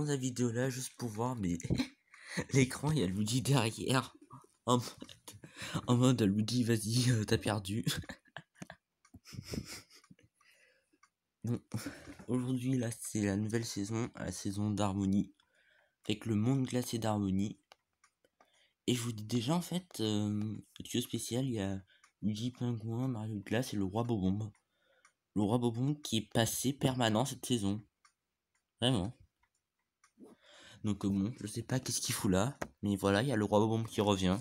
la vidéo là juste pour voir, mais l'écran, il y a Luigi derrière. En mode, en mode Luigi, vas-y, euh, t'as perdu. bon, aujourd'hui, là, c'est la nouvelle saison, la saison d'harmonie. Avec le monde glacé d'harmonie. Et je vous dis déjà, en fait, euh, spécial, il y a Luigi Pingouin, Mario Glace et le Roi Bobombe. Le Roi Bobombe qui est passé permanent cette saison. Vraiment. Donc euh, bon, je sais pas qu'est-ce qu'il fout là. Mais voilà, il y a le Roi Bobombe qui revient.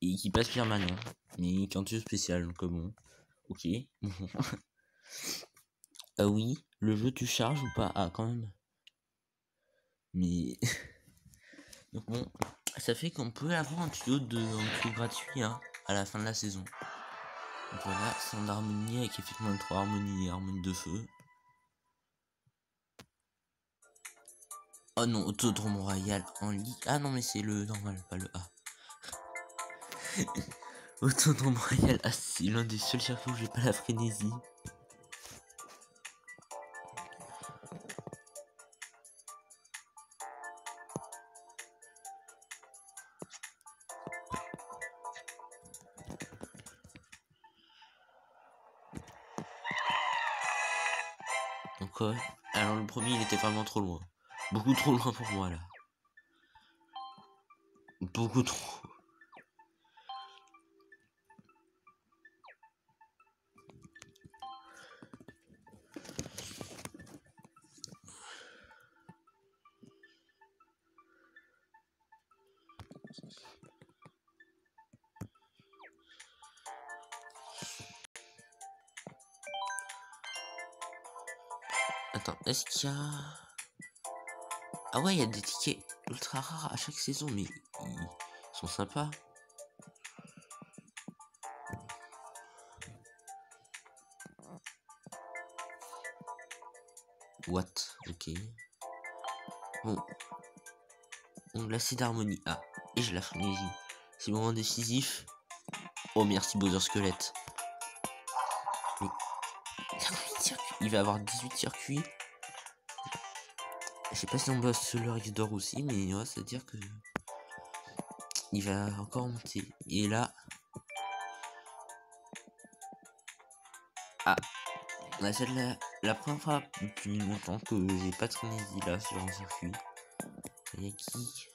Et qui passe permanent. Mais quand tu spécial, donc euh, bon. Ok. ah oui, le jeu tu charges ou pas? Ah quand même. Mais... donc bon, ça fait qu'on peut avoir un tuyau de gratuit hein, à la fin de la saison. Donc voilà, c'est en harmonie avec effectivement le 3 harmonies et harmonie de feu. Oh non, Autodrome Royal en lit. Ah non, mais c'est le normal, pas le A. Autodrome Royal, ah c'est l'un des seuls circuits où j'ai pas la frénésie. Donc ouais, alors le premier il était vraiment trop loin. Beaucoup trop loin pour moi là. Beaucoup trop. Attends, est-ce qu'il y a... Ah ouais, il y a des tickets ultra rares à chaque saison, mais ils sont sympas. What? Ok. Bon. On glacé d'harmonie. Ah, et je la frénésie. C'est le moment décisif. Oh merci Bowser Squelette. Il va avoir 18 circuits. Je sais pas si on bosse le X d'or aussi, mais ouais, c'est à dire que il va encore monter. Et là, ah, c'est la, la première fois depuis longtemps que j'ai pas traîné là sur un circuit. Il qui?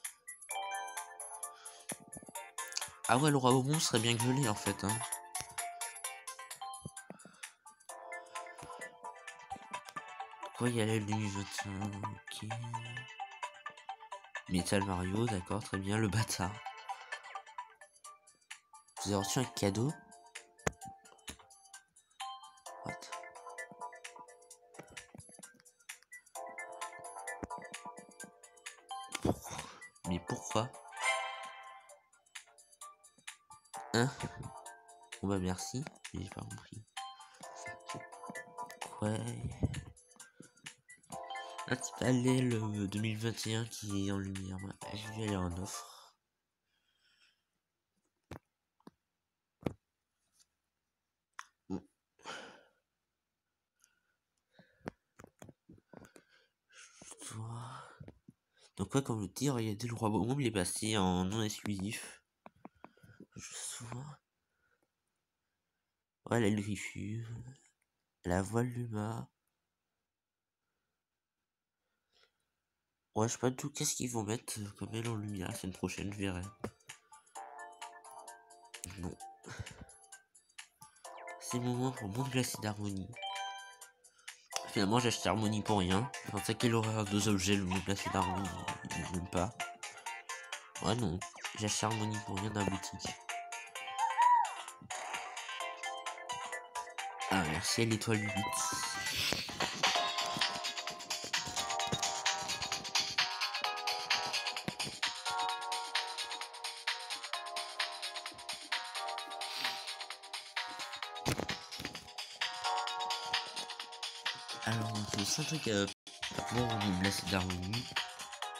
Ah ouais, le roi bon serait bien gelé en fait. Hein. Quoi, il y a l'aile 2021, ok. Metal Mario, d'accord, très bien, le bâtard. Vous avez reçu un cadeau? Pourquoi Mais pourquoi? Hein? Bon bah merci, j'ai pas compris. Ouais. Ah, c'est pas le 2021 qui est en lumière. Je vais aller en offre. Donc quoi comme le tir, il y a des le roi il est passé en non exclusif. Je vois. Voilà le griffu. La voile du Je sais pas du tout qu'est-ce qu'ils vont mettre comme elle en lumière la semaine prochaine, je verrai. Bon. C'est le moment pour mon glacé d'harmonie. Finalement, j'ai acheté harmonie pour rien. Enfin, ça quelle horreur deux objets, le mot glacé d'harmonie, j'aime pas. Ouais, non. J'ai acheté harmonie pour rien dans boutique. Ah, merci à l'étoile 8. Alors, c'est un truc à bon, la d'harmonie.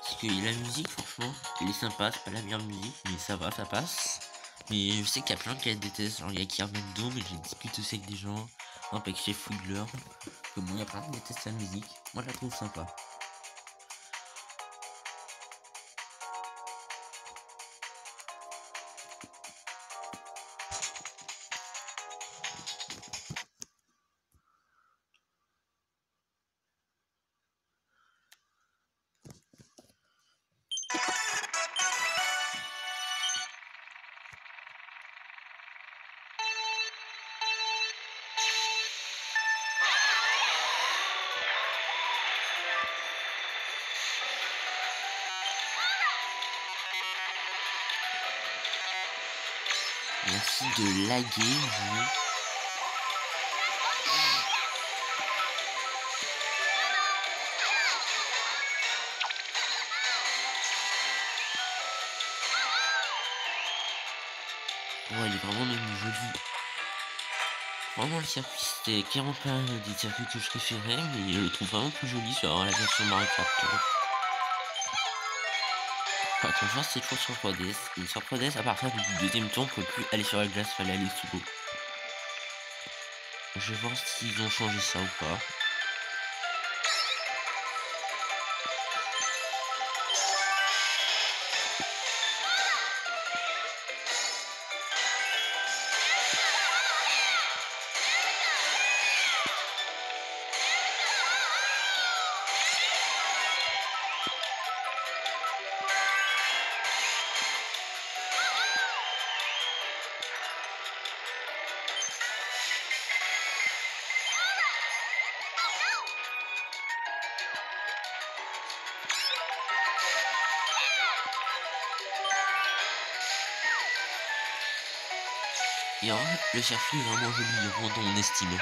C'est que la musique, franchement, elle est sympa, c'est pas la meilleure musique, mais ça va, ça passe. Mais je sais qu'il y a plein qui la détestent, genre il y a Kirmendo, mais j'ai discuté aussi avec des gens, exemple avec Chef Foodler, que bon, il y a plein qui détestent la musique, moi je la trouve sympa. Merci de laguer, vous. Ouais, il est vraiment devenu joli. Vraiment, le circuit, c'était clairement pas des circuits que je préférais, mais je le trouve vraiment plus joli sur la version Mario Kart. Enfin, quand je vois, c'est toujours sur 3DS. Et sur 3DS, à partir du deuxième tour, on peut plus aller sur la glace, fallait aller sous l'eau. Je vais voir s'ils ont changé ça ou pas. Et en vrai, le circuit est vraiment joli, il rend dans mon estime.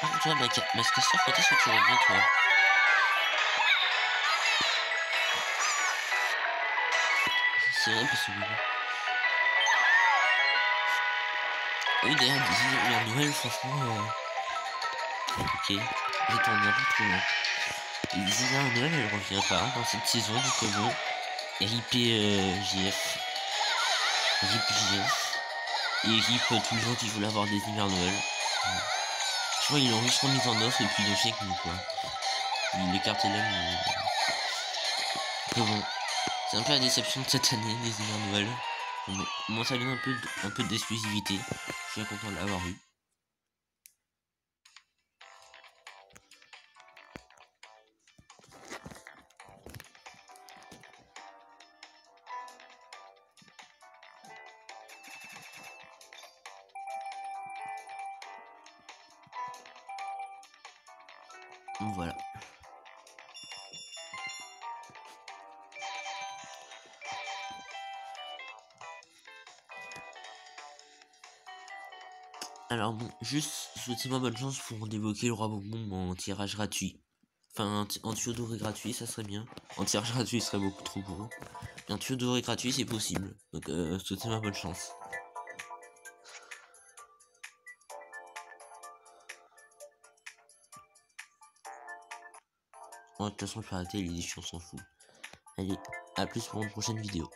Ah, toi, ma, ma Scaster, quand est-ce que tu reviens, toi C'est vrai, parce que... Oui, d'ailleurs, la nouvelle, franchement... Euh... Ok, j'ai tourné un peu trop loin. Zizia Noël, elle revient pas dans cette saison, du bon. RIP euh, JF. RIP JF. Et RIP euh, tous les gens qui voulaient avoir des hivers Noël. Tu vois, ils l'ont juste remis en offre et puis le chèque, quoi. Les cartes LM. Mais... mais bon. C'est un peu la déception de cette année, des hivers Noël. Bon, donne un peu, un peu d'exclusivité. Je suis content de l'avoir eu. Voilà. Alors bon, juste souhaitez-moi bonne chance pour débloquer le roi bonbon en tirage gratuit. Enfin, en tuyau doré gratuit, ça serait bien. En tirage gratuit, ce serait beaucoup trop gros. En tuyau doré gratuit, c'est possible. Donc, euh, souhaitez-moi bonne chance. De toute façon, je vais arrêter l'édition, on s'en fout. Allez, à plus pour une prochaine vidéo.